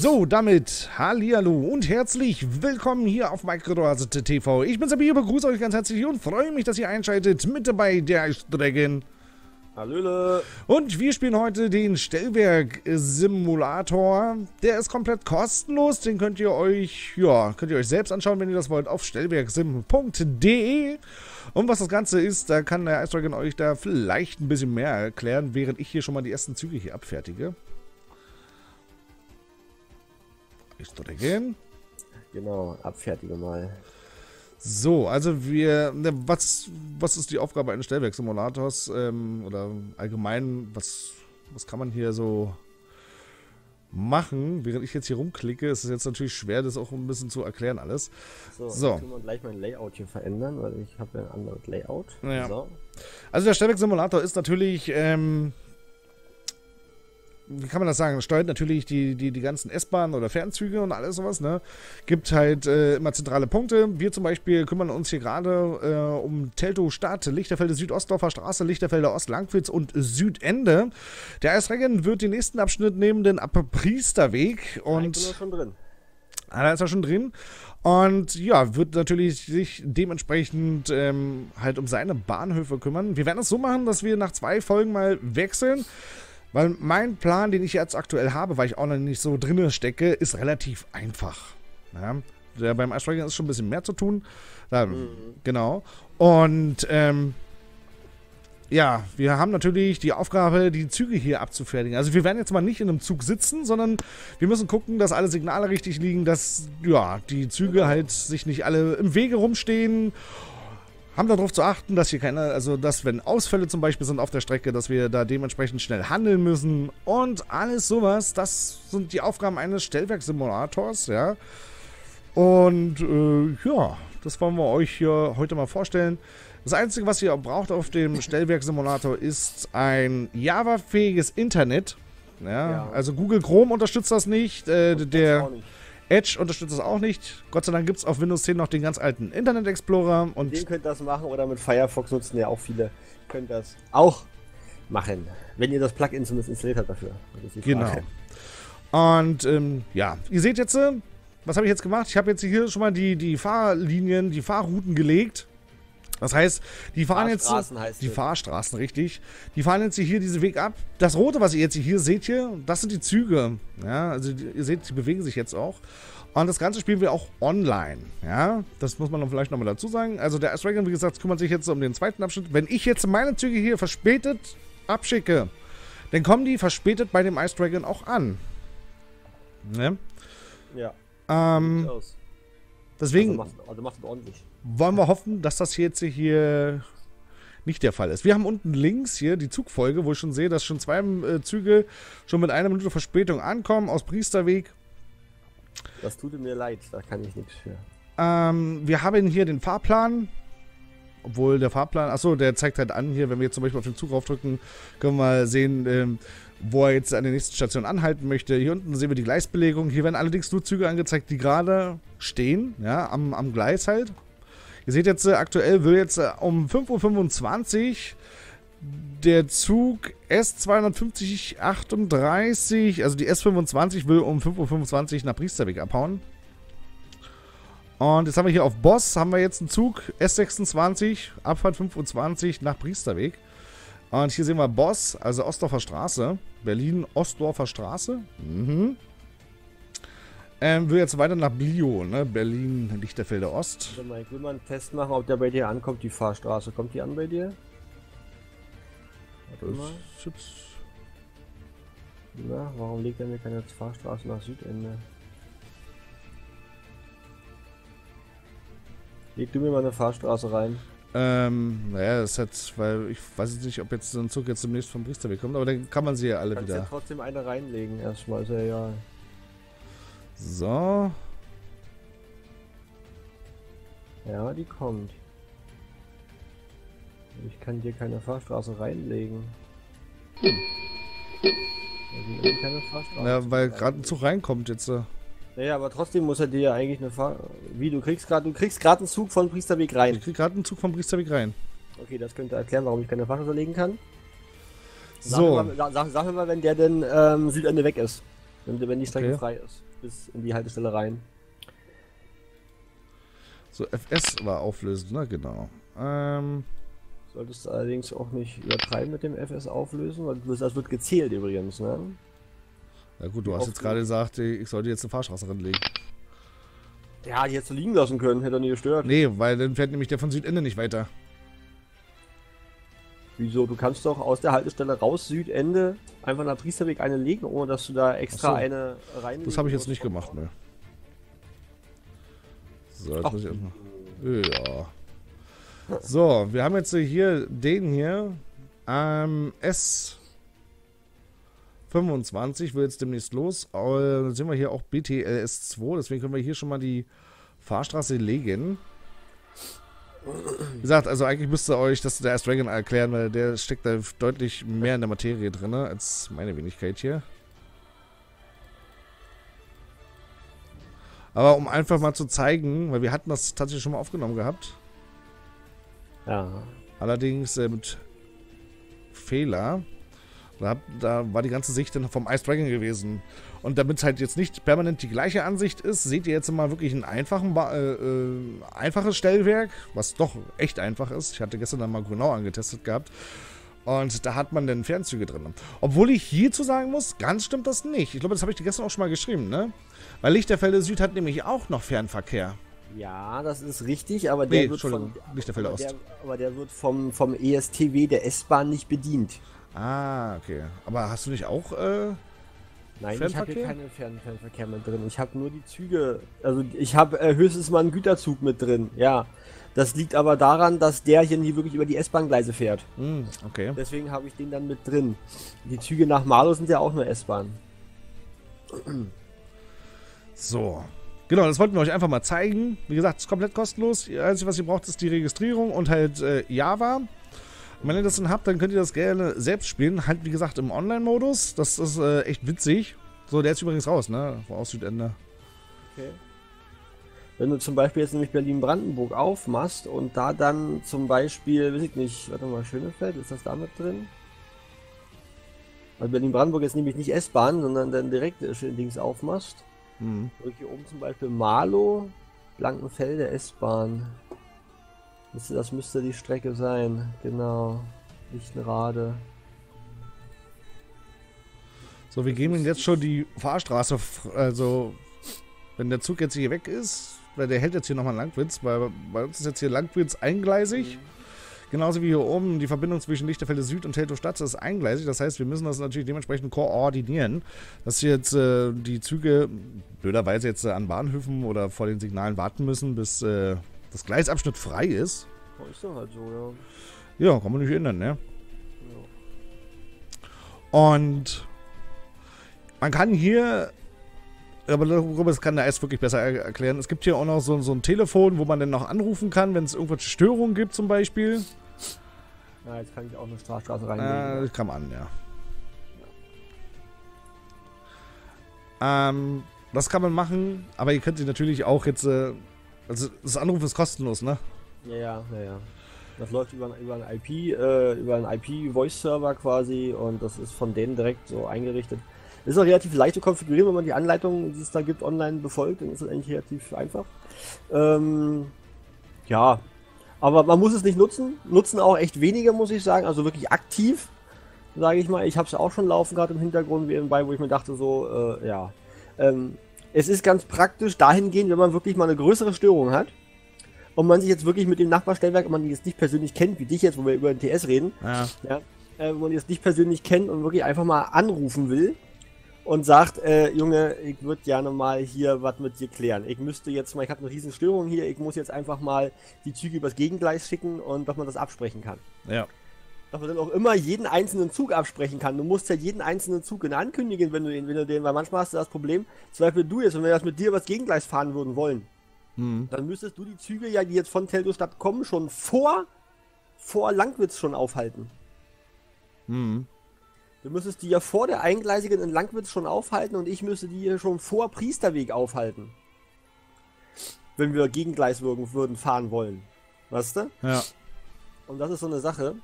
So, damit Hallihallo und herzlich willkommen hier auf Microdose TV. Ich bin Sabine, begrüße euch ganz herzlich und freue mich, dass ihr einschaltet. Mit dabei der Dragon. Hallöle. Und wir spielen heute den Stellwerk-Simulator. Der ist komplett kostenlos. Den könnt ihr euch, ja, könnt ihr euch selbst anschauen, wenn ihr das wollt, auf stellwerksim.de. Und was das Ganze ist, da kann der Ice Dragon euch da vielleicht ein bisschen mehr erklären, während ich hier schon mal die ersten Züge hier abfertige. Ice Dragon. Genau, abfertige mal. So, also wir, ne, was, was ist die Aufgabe eines Stellwerksimulators ähm, oder allgemein, was, was kann man hier so machen? Während ich jetzt hier rumklicke, ist es jetzt natürlich schwer, das auch ein bisschen zu erklären alles. So, So. können wir gleich mein Layout hier verändern, weil ich habe ja ein anderes Layout. Ja. So. Also der Stellwerksimulator ist natürlich, ähm, wie kann man das sagen, steuert natürlich die, die, die ganzen S-Bahnen oder Fernzüge und alles sowas, ne? Gibt halt äh, immer zentrale Punkte. Wir zum Beispiel kümmern uns hier gerade äh, um Teltow Stadt, Lichterfelde Südostdorfer Straße, Lichterfelde Ost, Langwitz und Südende. Der Eisrennen wird den nächsten Abschnitt nehmen, den Priesterweg. Und Und ich bin schon drin. Ah, da ist er schon drin. Und ja, wird natürlich sich dementsprechend ähm, halt um seine Bahnhöfe kümmern. Wir werden es so machen, dass wir nach zwei Folgen mal wechseln. Weil mein Plan, den ich jetzt aktuell habe, weil ich auch noch nicht so drinne stecke, ist relativ einfach. Ja, der, beim Dragon ist schon ein bisschen mehr zu tun. Da, Genau. Und ähm, ja, wir haben natürlich die Aufgabe, die Züge hier abzufertigen. Also wir werden jetzt mal nicht in einem Zug sitzen, sondern wir müssen gucken, dass alle Signale richtig liegen, dass ja, die Züge halt sich nicht alle im Wege rumstehen. Haben darauf zu achten, dass hier keine, also dass wenn Ausfälle zum Beispiel sind auf der Strecke, dass wir da dementsprechend schnell handeln müssen und alles sowas. Das sind die Aufgaben eines Stellwerksimulators, ja. Und äh, ja, das wollen wir euch hier heute mal vorstellen. Das Einzige, was ihr braucht auf dem Stellwerksimulator, ist ein Java-fähiges Internet. Ja, Ja. Also Google Chrome unterstützt das nicht. Äh, der nicht. Edge unterstützt das auch nicht. Gott sei Dank gibt es auf Windows 10 noch den ganz alten Internet Explorer. Und Den könnt ihr das machen oder mit Firefox nutzen ja auch viele. Könnt das auch machen. Wenn ihr das Plugin zumindest installiert habt dafür. Genau. Und ähm, ja, ihr seht jetzt, äh, was habe ich jetzt gemacht? Ich habe jetzt hier schon mal die, die Fahrlinien, die Fahrrouten gelegt. Das heißt, die fahren jetzt. Die es. Fahrstraßen, richtig. Die fahren jetzt hier diesen Weg ab. Das Rote, was ihr jetzt hier seht, hier, das sind die Züge. Ja, also ihr seht, die bewegen sich jetzt auch. Und das Ganze spielen wir auch online. Ja, das muss man dann vielleicht nochmal dazu sagen. Also der Ice Dragon, wie gesagt, kümmert sich jetzt um den zweiten Abschnitt. Wenn ich jetzt meine Züge hier verspätet abschicke, dann kommen die verspätet bei dem Ice Dragon auch an. Ne? Ja. Ähm, Sieht aus. Deswegen Also macht, also macht es ordentlich. wollen wir hoffen, dass das jetzt hier nicht der Fall ist. Wir haben unten links hier die Zugfolge, wo ich schon sehe, dass schon zwei äh, Züge schon mit einer Minute Verspätung ankommen aus Priesterweg. Das tut mir leid, da kann ich nichts für. Ähm, wir haben hier den Fahrplan. Obwohl der Fahrplan, achso, der zeigt halt an hier, wenn wir jetzt zum Beispiel auf den Zug raufdrücken, können wir mal sehen, ähm, wo er jetzt an der nächsten Station anhalten möchte. Hier unten sehen wir die Gleisbelegung. Hier werden allerdings nur Züge angezeigt, die gerade stehen, ja, am, am Gleis halt. Ihr seht jetzt, äh, aktuell will jetzt äh, um 5.25 Uhr der Zug S25038, also die S25 will um 5.25 Uhr nach Priesterweg abhauen. Und jetzt haben wir hier auf Boss, haben wir jetzt einen Zug S26, Abfahrt 25 nach Priesterweg. Und hier sehen wir Boss, also Ostdorfer Straße, Berlin-Ostdorfer Straße. Mhm. Ähm, will jetzt weiter nach Blio, ne? Berlin-Lichterfelde Ost. Also Mike, will man einen Test machen, ob der bei dir ankommt, die Fahrstraße. Kommt die an bei dir? Warte mal. Na, warum legt er mir keine Fahrstraße nach Südende? Leg du mir mal eine Fahrstraße rein. Ähm, naja, das jetzt, weil ich weiß jetzt nicht, ob jetzt so ein Zug jetzt demnächst vom Priesterweg kommt, aber dann kann man sie ja alle Kannst ja wieder. trotzdem eine reinlegen, erstmal, ist ja egal. So. Ja, die kommt. Ich kann dir keine Fahrstraße reinlegen. Da sind keine Fahrstraße. Ja, weil gerade ein Zug reinkommt jetzt. Äh. Naja, aber trotzdem muss er dir ja eigentlich eine Fahr... Wie, du kriegst gerade du kriegst gerade einen Zug von Priesterweg Ich rein. krieg gerade einen Zug vom Priesterweg rein. Okay, das könnte erklären, warum ich keine Fahrstraße legen kann. Sag So. mir mal, sag, sag, mir mal, wenn der denn ähm, Südende weg ist. Wenn, wenn die Strecke Okay. frei ist. bis in die Haltestelle rein. So, FS war auflösend, ne? Genau. Ähm, Solltest du allerdings auch nicht übertreiben mit dem FS auflösen, weil das wird gezählt übrigens, ne? Na gut, du hast jetzt gerade gesagt, ich sollte jetzt eine Fahrstraße ranlegen. Ja, die hättest du liegen lassen können, hätte er nie gestört. Nee, weil dann fährt nämlich der von Südende nicht weiter. Wieso? Du kannst doch aus der Haltestelle raus Südende einfach nach Priesterweg eine legen, ohne dass du da extra so. eine rein. Das habe ich jetzt nicht gemacht, ne. So, jetzt Ach. muss ich erstmal. Ja. So, wir haben jetzt hier den hier. Ähm, S25 will jetzt demnächst los. Äh, Dann sehen wir hier auch BTLS2, deswegen können wir hier schon mal die Fahrstraße legen. Wie gesagt, also eigentlich müsste euch das der Dragon erklären, weil der steckt da deutlich mehr in der Materie drin als meine Wenigkeit hier. Aber um einfach mal zu zeigen, weil wir hatten das tatsächlich schon mal aufgenommen gehabt. Ja. Allerdings äh, mit Fehler. Da, da war die ganze Sicht dann vom Ice Dragon gewesen. Und damit es halt jetzt nicht permanent die gleiche Ansicht ist, seht ihr jetzt mal wirklich ein äh, äh, einfaches Stellwerk, was doch echt einfach ist. Ich hatte gestern dann mal genau angetestet gehabt. Und da hat man dann Fernzüge drin. Obwohl ich hierzu sagen muss, ganz stimmt das nicht. Ich glaube, das habe ich dir gestern auch schon mal geschrieben, ne? Weil Lichterfelde Süd hat nämlich auch noch Fernverkehr. Ja, das ist richtig, aber der Nee, wird von, aber Ost. der, aber der wird vom, vom ESTW der S-Bahn nicht bedient. Ah, okay. Aber hast du nicht auch, äh, Nein, ich habe hier keinen Fern Fernverkehr mit drin. Ich habe nur die Züge. Also ich habe äh, höchstens mal einen Güterzug mit drin. Ja. Das liegt aber daran, dass der hier nie wirklich über die S-Bahn-Gleise fährt. hm, okay. Deswegen habe ich den dann mit drin. Die Züge nach Marlow sind ja auch nur S-Bahn. So. Genau, das wollten wir euch einfach mal zeigen. Wie gesagt, es ist komplett kostenlos. Das Einzige, was ihr braucht, ist die Registrierung und halt äh, Java. Wenn ihr das dann habt, dann könnt ihr das gerne selbst spielen. Halt, wie gesagt, im Online-Modus. Das ist äh, echt witzig. So, der ist übrigens raus, ne? Aus Südende. Okay. Wenn du zum Beispiel jetzt nämlich Berlin-Brandenburg aufmachst und da dann zum Beispiel, weiß ich nicht, warte mal, Schönefeld, ist das da mit drin? Weil Berlin-Brandenburg jetzt nämlich nicht S-Bahn, sondern dann direkt Dings aufmachst. Hm. Und hier oben zum Beispiel Marlow, Blankenfelde S-Bahn. Müsste- Das müsste die Strecke sein, genau. Lichtenrade. So, wir geben ihm jetzt schon die Fahrstraße. Also, wenn der Zug jetzt hier weg ist, weil der hält jetzt hier nochmal Langwitz, weil bei uns ist jetzt hier Langwitz eingleisig. Genauso wie hier oben die Verbindung zwischen Lichterfelde Süd und Teltow Stadt ist eingleisig. Das heißt, wir müssen das natürlich dementsprechend koordinieren, dass jetzt äh, die Züge blöderweise jetzt äh, an Bahnhöfen oder vor den Signalen warten müssen, bis äh, das Gleisabschnitt frei ist. Ist doch halt so, ja. Ja, kann man nicht ändern, ne? Und man kann hier, aber darüber das kann der Eis wirklich besser er erklären. Es gibt hier auch noch so, so ein Telefon, wo man dann noch anrufen kann, wenn es irgendwelche Störungen gibt zum Beispiel. Ja, jetzt kann ich auch eine Straße reinlegen. Äh, kann man, ja. Ähm, das kann man machen, aber ihr könnt sie natürlich auch jetzt, äh, also das Anrufen ist kostenlos, ne? Ja, ja, ja. Das läuft über, über ein IP, äh, über einen IP-Voice-Server quasi und das ist von denen direkt so eingerichtet. Ist auch relativ leicht zu konfigurieren, wenn man die Anleitungen, die es da gibt, online befolgt, dann ist das eigentlich relativ einfach. Ähm, ja, aber man muss es nicht nutzen. Nutzen auch echt weniger, muss ich sagen. Also wirklich aktiv, sage ich mal. Ich habe es auch schon laufen gerade im Hintergrund nebenbei, wo ich mir dachte so, äh, ja. Ähm, es ist ganz praktisch dahingehend, wenn man wirklich mal eine größere Störung hat und man sich jetzt wirklich mit dem Nachbarstellwerk, wenn man die jetzt nicht persönlich kennt, wie dich jetzt, wo wir über den TS reden, Ja. ja, äh, wo man die jetzt nicht persönlich kennt und wirklich einfach mal anrufen will und sagt, äh, Junge, ich würde gerne mal hier was mit dir klären. Ich müsste jetzt mal, ich habe eine riesen Störung hier, ich muss jetzt einfach mal die Züge übers Gegengleis schicken und dass man das absprechen kann. Ja. Dass man dann auch immer jeden einzelnen Zug absprechen kann. Du musst ja jeden einzelnen Zug in ankündigen, wenn du den, wenn du den, weil manchmal hast du das Problem, zum Beispiel du jetzt, wenn wir das mit dir übers Gegengleis fahren würden wollen, Hm. dann müsstest du die Züge ja, die jetzt von Teltow-Stadt kommen, schon vor, vor Langwitz schon aufhalten. Hm. Du müsstest die ja vor der Eingleisigen in Langwitz schon aufhalten und ich müsste die hier schon vor Priesterweg aufhalten. Wenn wir Gegengleis würden, würden fahren wollen. Weißt du? Ja. Und das ist so eine Sache.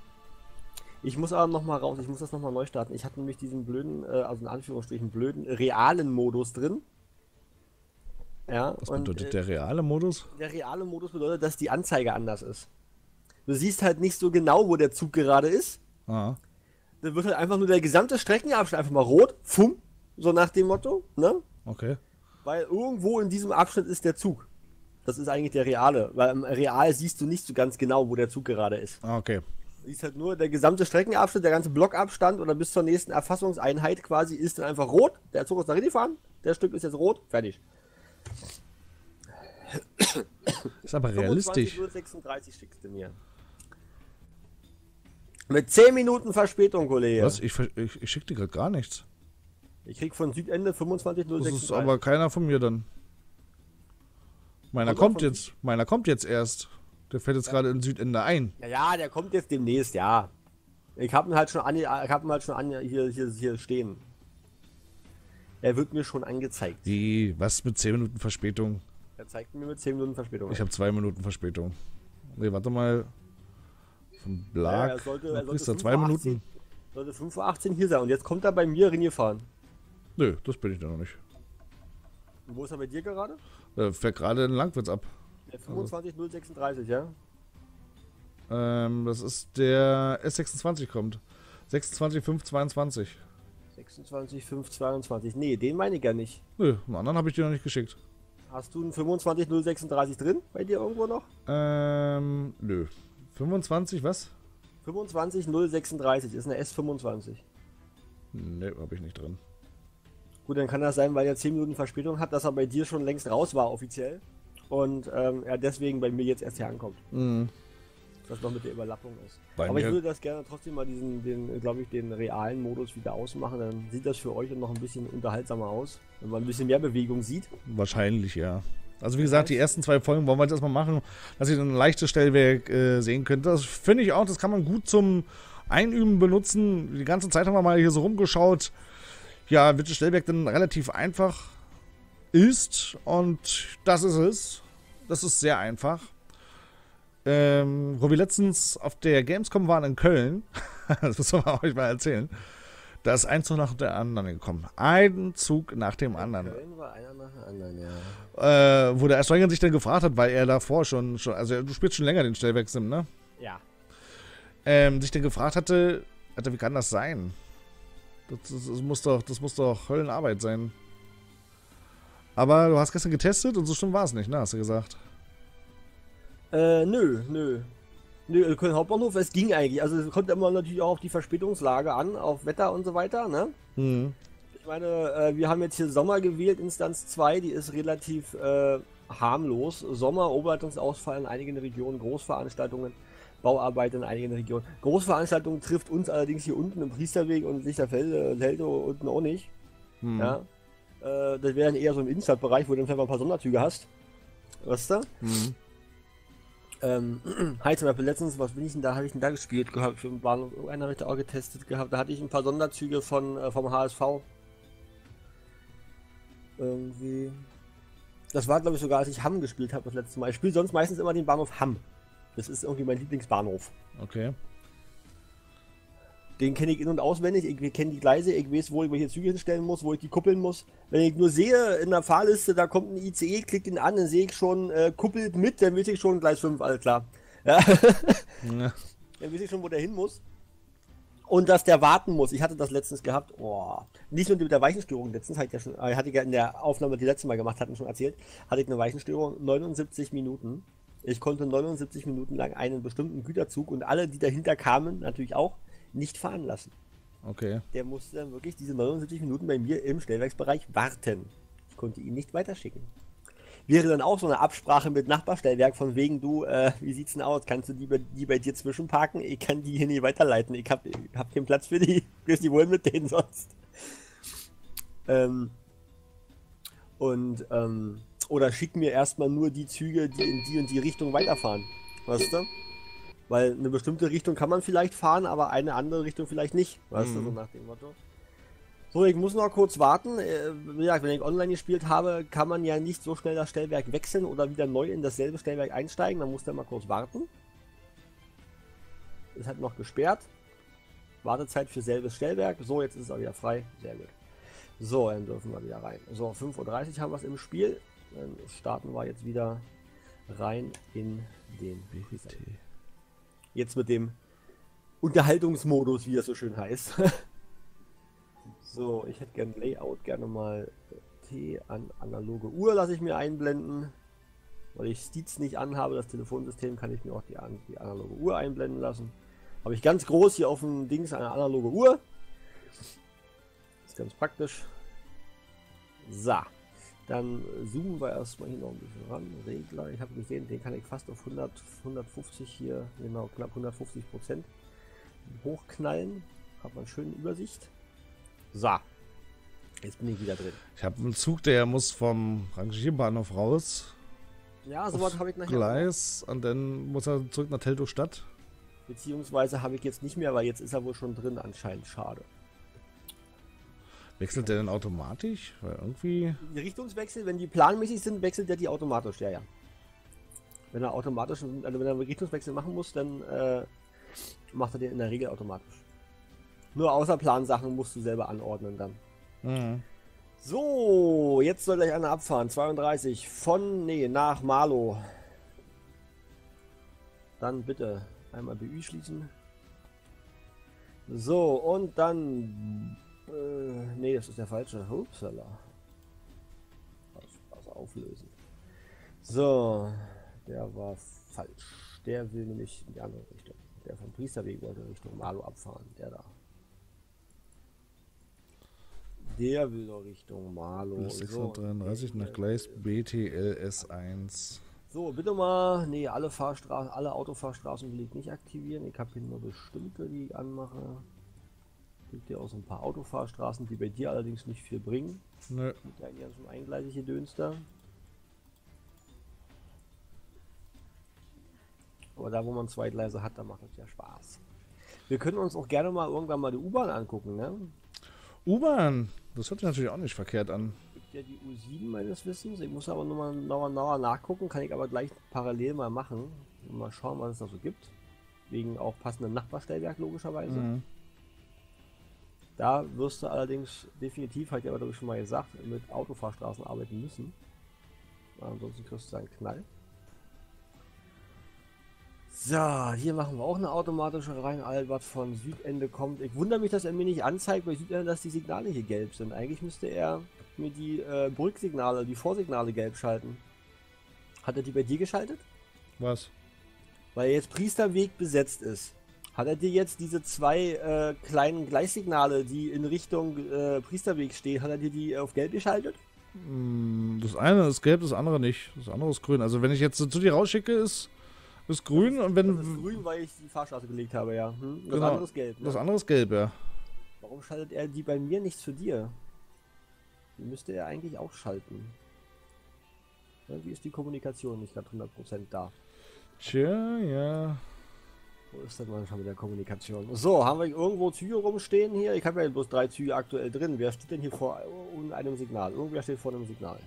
Ich muss aber nochmal raus, ich muss das nochmal neu starten. Ich hatte nämlich diesen blöden, äh, also in Anführungsstrichen blöden, realen Modus drin. Ja, Was und, bedeutet äh, der reale Modus? der reale Modus bedeutet, dass die Anzeige anders ist. Du siehst halt nicht so genau, wo der Zug gerade ist. Ah, Dann wird halt einfach nur der gesamte Streckenabschnitt einfach mal rot, fumm, so nach dem Motto, ne? okay. Weil irgendwo in diesem Abschnitt ist der Zug. Das ist eigentlich der reale, weil im Real siehst du nicht so ganz genau, wo der Zug gerade ist. Ah, okay. Siehst halt nur der gesamte Streckenabschnitt, der ganze Blockabstand oder bis zur nächsten Erfassungseinheit quasi ist dann einfach rot. Der Zug ist nach hinten gefahren, der Stück ist jetzt rot, fertig. Ist aber realistisch. 36 schickst du mir. Mit 10 Minuten Verspätung, Kollege. Was? Ich, ich, ich schicke dir gerade gar nichts. Ich krieg von Südende Das 25.036. ist aber keiner von mir dann. Meiner Kommt jetzt. Meiner kommt jetzt erst. Der fällt jetzt gerade in Südende ein. Ja, ja, der kommt jetzt demnächst, ja. Ich hab ihn halt schon an, ich hab ihn halt schon an hier, hier, hier stehen. Er wird mir schon angezeigt. Wie? Was mit 10 Minuten Verspätung? Er zeigt mir mit 10 Minuten Verspätung. Ich habe 2 Minuten Verspätung. Nee, warte mal. Von Ja, Blag. er sollte- er sollte Priester, 2 5.18 Minuten. Sollte 5.18 Uhr hier sein und jetzt kommt er bei mir reingefahren. Nö, das bin ich da noch nicht. Und wo ist er bei dir gerade? Äh, fährt gerade in Langwitz ab. Der 25.036, ja? Ähm, das ist der S26 kommt. 26522. 26.522. Nee, den meine ich ja nicht. Nö, einen anderen habe ich dir noch nicht geschickt. Hast du einen 25.036 drin bei dir irgendwo noch? Ähm, nö. 25, was? 25.036 ist eine S25. Nö, habe ich nicht drin. Gut, dann kann das sein, weil er 10 Minuten Verspätung hat, dass er bei dir schon längst raus war offiziell. Und ähm, er deswegen bei mir jetzt erst hier ankommt. Mhm. Was noch mit der Überlappung ist. Bei Aber ich würde das gerne trotzdem mal diesen, den, glaube ich, den realen Modus wieder ausmachen. Dann sieht das für euch noch ein bisschen unterhaltsamer aus, wenn man ein bisschen mehr Bewegung sieht. Wahrscheinlich, ja. Also wie gesagt, die ersten zwei Folgen wollen wir jetzt erstmal machen, dass ihr ein leichtes Stellwerk äh, sehen könnt. Das finde ich auch, das kann man gut zum Einüben benutzen. Die ganze Zeit haben wir mal hier so rumgeschaut. Ja, welches Stellwerk denn relativ einfach ist. Und das ist es. Das ist sehr einfach. Ähm, wo wir letztens auf der Gamescom waren in Köln, das müssen wir euch mal erzählen, da ist ein Zug nach dem anderen gekommen. Ein Zug nach dem anderen Köln war einer nach dem anderen, ja. äh, wo der Ersteiger sich dann gefragt hat, weil er davor schon, schon also du spielst schon länger den Stellwerksim, ne? Ja. Ähm, sich dann gefragt hatte, Alter, wie kann das sein? Das, das, das muss doch, das muss doch Höllenarbeit sein. Aber du hast gestern getestet und so schlimm war es nicht, ne? Hast du gesagt. Äh, nö, nö. Nö, Köln Hauptbahnhof, es ging eigentlich. Also es kommt immer natürlich auch auf die Verspätungslage an, auf Wetter und so weiter, ne? Hm. Ich meine, äh, wir haben jetzt hier Sommer gewählt, Instanz 2, die ist relativ äh, harmlos. Sommer, Oberleitungsausfall in einigen Regionen, Großveranstaltungen, Bauarbeit in einigen Regionen. Großveranstaltungen trifft uns allerdings hier unten im Priesterweg und Lichterfelde, Lelde unten auch nicht. Hm. Ja. Äh, das wäre dann eher so im Innenstadtbereich, wo du dann mal ein paar Sonderzüge hast. Weißt du? Hm. Ähm, halt zum Beispiel letztens, was bin ich denn da, habe ich denn da gespielt gehabt? Für den Bahnhof, irgendeiner habe ich da auch getestet gehabt. Da hatte ich ein paar Sonderzüge von, äh, vom HSV. Irgendwie. Das war, glaube ich, sogar, als ich Hamm gespielt habe das letzte Mal. Ich spiele sonst meistens immer den Bahnhof Hamm. Das ist irgendwie mein Lieblingsbahnhof. Okay. Den kenne ich in- und auswendig. Ich kenne die Gleise. Ich weiß, wo ich welche Züge hinstellen muss, wo ich die kuppeln muss. Wenn ich nur sehe in der Fahrliste, da kommt ein ICE, klick ihn an, dann sehe ich schon, äh, kuppelt mit, dann weiß ich schon Gleis 5, alles klar. Ja. Ja. Dann weiß ich schon, wo der hin muss. Und dass der warten muss. Ich hatte das letztens gehabt. Oh. Nicht nur mit der Weichenstörung letztens, hatte ich ja schon, äh, hatte ich ja in der Aufnahme, die letzte Mal gemacht hatten, schon erzählt, hatte ich eine Weichenstörung, 79 Minuten. Ich konnte 79 Minuten lang einen bestimmten Güterzug und alle, die dahinter kamen, natürlich auch, nicht fahren lassen. Okay. Der musste dann wirklich diese 79 Minuten bei mir im Stellwerksbereich warten. Ich konnte ihn nicht weiterschicken. Wäre dann auch so eine Absprache mit Nachbarstellwerk von wegen, du, äh, wie sieht's denn aus? Kannst du die bei, die bei dir zwischenparken? Ich kann die hier nicht weiterleiten. Ich hab, ich hab keinen Platz für die. Wir die wollen mit denen sonst. Ähm, und, ähm, oder schick mir erstmal nur die Züge, die in die und die Richtung weiterfahren. Weißt du? Weil eine bestimmte Richtung kann man vielleicht fahren, aber eine andere Richtung vielleicht nicht. Weißt du, so nach dem Motto. So, ich muss noch kurz warten. Äh, Wie gesagt, wenn ich online gespielt habe, kann man ja nicht so schnell das Stellwerk wechseln oder wieder neu in dasselbe Stellwerk einsteigen. Man muss dann mal kurz warten. Ist halt noch gesperrt. Wartezeit für selbes Stellwerk. So, jetzt ist es auch wieder frei. Sehr gut. So, dann dürfen wir wieder rein. So, 5.30 Uhr haben wir es im Spiel. Dann starten wir jetzt wieder rein in den BT. Jetzt mit dem Unterhaltungsmodus, wie es so schön heißt. so, ich hätte gerne Layout, gerne mal T an analoge Uhr lasse ich mir einblenden. Weil ich Steeds nicht anhabe, das Telefonsystem, kann ich mir auch die, die analoge Uhr einblenden lassen. Habe ich ganz groß hier auf dem Dings eine analoge Uhr. Ist ganz praktisch. So. Dann zoomen wir erstmal hier noch ein bisschen ran. Regler, ich habe gesehen, den kann ich fast auf 100, 150 hier, genau knapp 150 Prozent hochknallen. Hat man schöne Übersicht. So. Jetzt bin ich wieder drin. Ich habe einen Zug, der muss vom Rangierbahnhof raus. Ja, sowas habe ich nachher. Gleis und dann muss er zurück nach Teltow Stadt. Beziehungsweise habe ich jetzt nicht mehr, weil jetzt ist er wohl schon drin anscheinend. Schade. Wechselt der denn automatisch? Weil irgendwie. Die Richtungswechsel, wenn die planmäßig sind, wechselt der die automatisch, ja, ja. Wenn er automatisch, also wenn er einen Richtungswechsel machen muss, dann äh, macht er den in der Regel automatisch. Nur Außerplansachen musst du selber anordnen dann. Mhm. So, jetzt soll gleich einer abfahren. 32 von, nee, nach Marlow. Dann bitte einmal BÜ schließen. So, und dann äh, nee, das ist der falsche. Upsala. Also auflösen. So, der war falsch. Der will nämlich in die andere Richtung. Der vom Priesterweg wollte Richtung Malo abfahren. Der da. Der will doch Richtung Malo. 633 so, nach Gleis BTLS1. So, bitte mal. Nee, alle Fahrstraßen, alle Autofahrstraßen will ich nicht aktivieren. Ich habe hier nur bestimmte, die ich anmache. Gibt ja auch so ein paar Autofahrstraßen, die bei dir allerdings nicht viel bringen. Nö. Mit der ganzen eingleisige Dönster. Aber da, wo man zwei Gleise hat, da macht das ja Spaß. Wir können uns auch gerne mal irgendwann mal die U-Bahn angucken, ne? U-Bahn, das hört sich natürlich auch nicht verkehrt an. Gibt ja die U7 meines Wissens. Ich muss aber nochmal genauer, genauer nachgucken, kann ich aber gleich parallel mal machen. Mal schauen, was es da so gibt. Wegen auch passendem Nachbarstellwerk logischerweise. Mhm. Da wirst du allerdings definitiv, hat ich aber schon mal gesagt, mit Autofahrstraßen arbeiten müssen. Ansonsten kriegst du einen Knall. So, hier machen wir auch eine automatische rein, was von Südende kommt. Ich wundere mich, dass er mir nicht anzeigt bei Südende, dass die Signale hier gelb sind. Eigentlich müsste er mir die äh, Brücksignale, die Vorsignale gelb schalten. Hat er die bei dir geschaltet? Was? Weil jetzt Priesterweg besetzt ist. Hat er dir jetzt diese zwei äh, kleinen Gleissignale, die in Richtung äh, Priesterweg stehen, hat er dir die auf gelb geschaltet? Mm, das eine ist gelb, das andere nicht. Das andere ist grün. Also wenn ich jetzt zu dir rausschicke, ist, ist grün das und wenn. Das ist grün, weil ich die Fahrstraße gelegt habe, ja. Hm? Das genau. andere ist gelb. Ne? Das andere ist gelb, ja. Warum schaltet er die bei mir nicht zu dir? Die müsste er eigentlich auch schalten. Wie ist die Kommunikation nicht gerade 100% da? Tja, ja. Ist denn manchmal mit der Kommunikation? So, haben wir irgendwo Züge rumstehen hier? Ich habe ja bloß drei Züge aktuell drin. Wer steht denn hier vor einem Signal? Irgendwer steht vor einem Signal.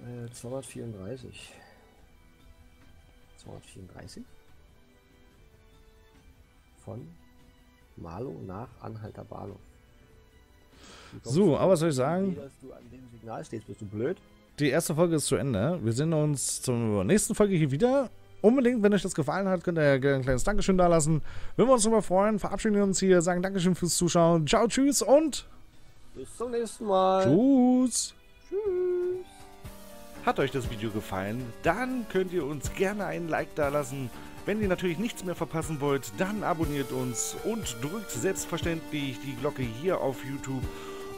Äh, 234. 234? Von Malo nach Anhalter Bahnhof. So, aber soll ich sagen? Dass du an dem Signal stehst, bist du blöd? Die erste Folge ist zu Ende. Wir sehen uns zur nächsten Folge hier wieder. Unbedingt, wenn euch das gefallen hat, könnt ihr ein kleines Dankeschön da lassen. Würden wir uns darüber freuen. Verabschieden wir uns hier, sagen Dankeschön fürs Zuschauen. Ciao, tschüss und bis zum nächsten Mal. Tschüss. Tschüss. Hat euch das Video gefallen? Dann könnt ihr uns gerne einen Like da lassen. Wenn ihr natürlich nichts mehr verpassen wollt, dann abonniert uns und drückt selbstverständlich die Glocke hier auf YouTube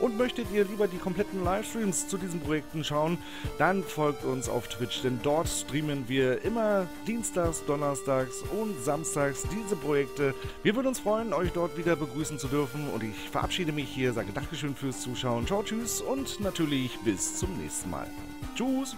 und möchtet ihr lieber die kompletten Livestreams zu diesen Projekten schauen, dann folgt uns auf Twitch, denn dort streamen wir immer Dienstags, Donnerstags und Samstags diese Projekte. Wir würden uns freuen, euch dort wieder begrüßen zu dürfen und ich verabschiede mich hier, sage Dankeschön fürs Zuschauen, ciao, tschüss und natürlich bis zum nächsten Mal. Tschüss!